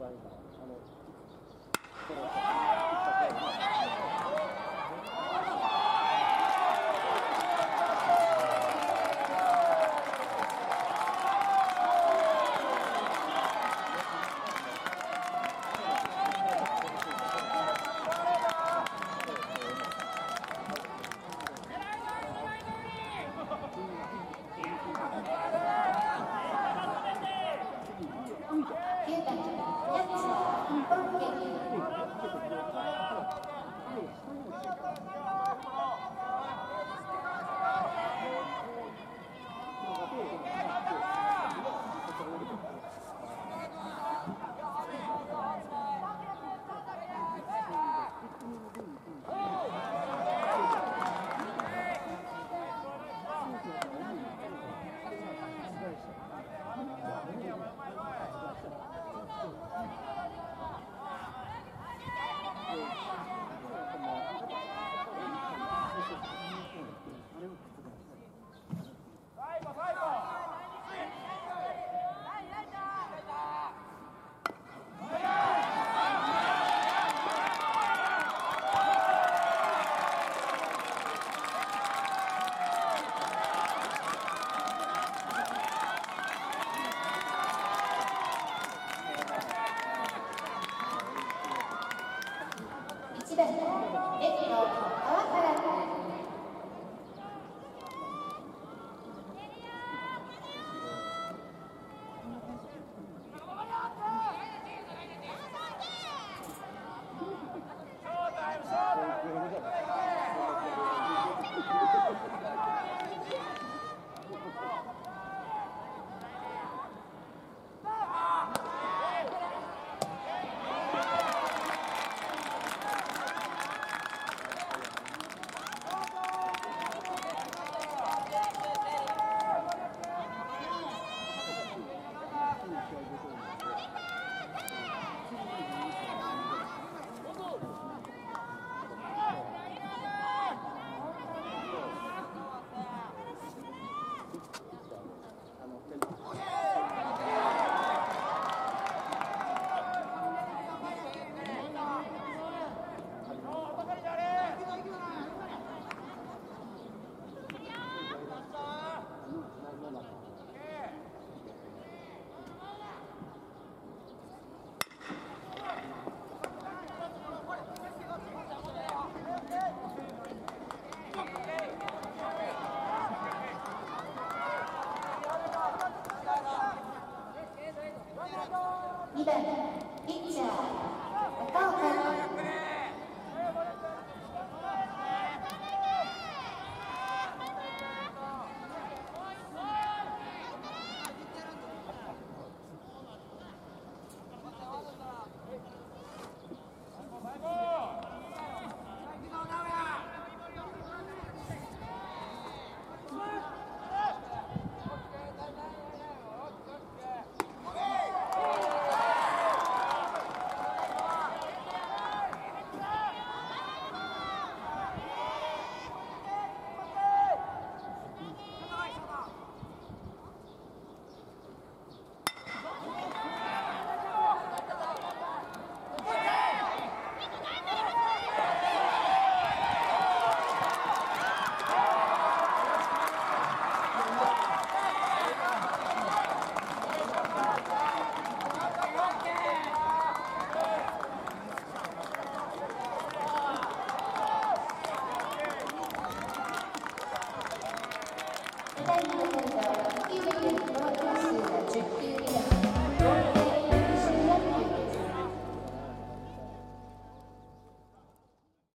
ライ、あの、